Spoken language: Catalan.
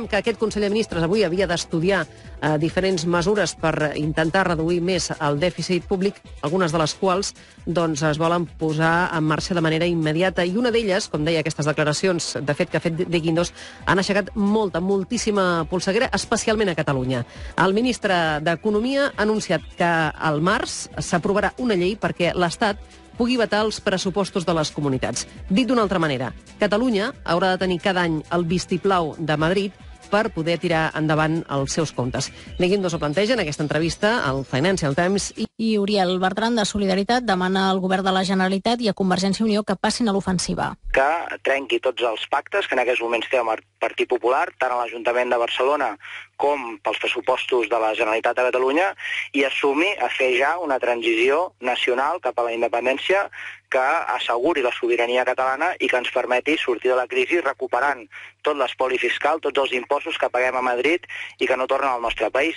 dèiem que aquest Consell de Ministres avui havia d'estudiar eh, diferents mesures per intentar reduir més el dèficit públic, algunes de les quals doncs, es volen posar en marxa de manera immediata. I una d'elles, com deia, aquestes declaracions, de fet, que ha fet de Guindos, han aixecat molta, moltíssima polseguera, especialment a Catalunya. El ministre d'Economia ha anunciat que al març s'aprovarà una llei perquè l'Estat pugui vetar els pressupostos de les comunitats. Dit d'una altra manera, Catalunya haurà de tenir cada any el vistiplau de Madrid per poder tirar endavant els seus comptes. Neguindos ho planteja en aquesta entrevista al Financial Times. I... I Uriel Bertran, de Solidaritat, demana al govern de la Generalitat i a Convergència i Unió que passin a l'ofensiva. Que trenqui tots els pactes que en aquests moments té el Partit Popular, tant a l'Ajuntament de Barcelona com pels pressupostos de la Generalitat de Catalunya, i assumi a fer ja una transició nacional cap a la independència que asseguri la sobirania catalana i que ens permeti sortir de la crisi recuperant tot l'espoli fiscal, tots els impostos que paguem a Madrid i que no tornen al nostre país.